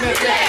Mille